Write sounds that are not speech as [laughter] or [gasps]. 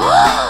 Oh! [gasps] [gasps] [gasps] [laughs]